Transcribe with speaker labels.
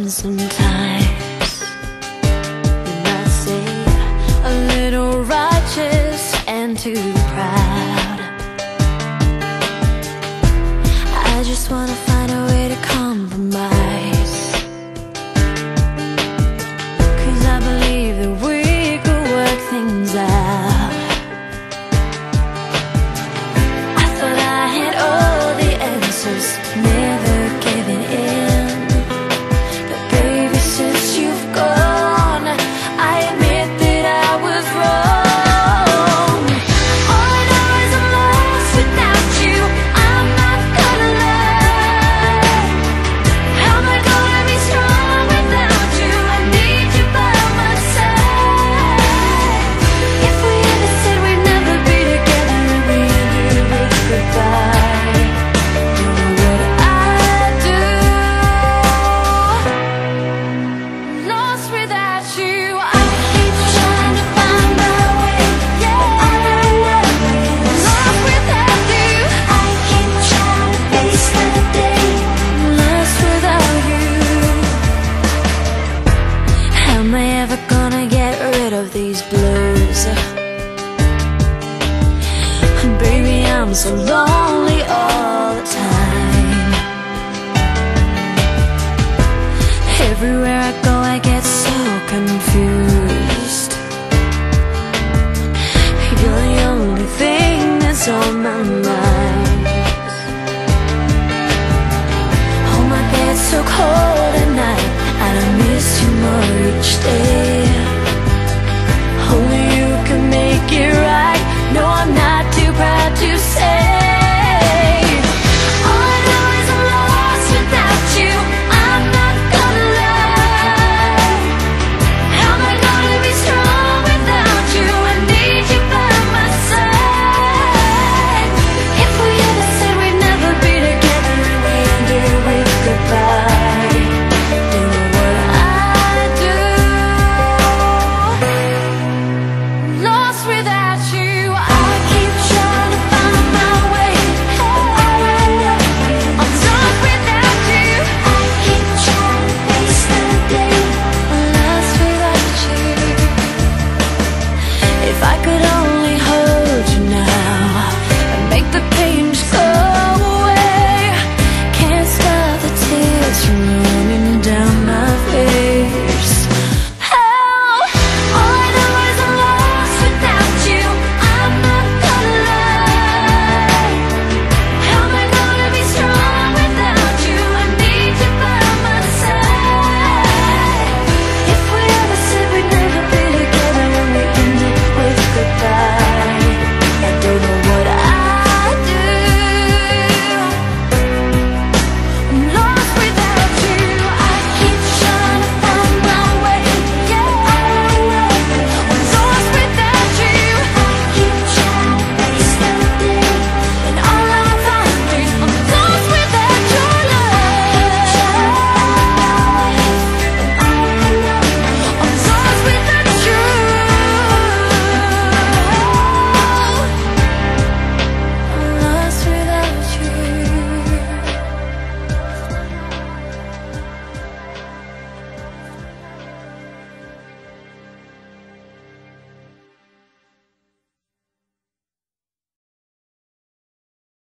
Speaker 1: happens sometimes. And I say a little righteous and too proud. I just wanna find a way to compromise. so long.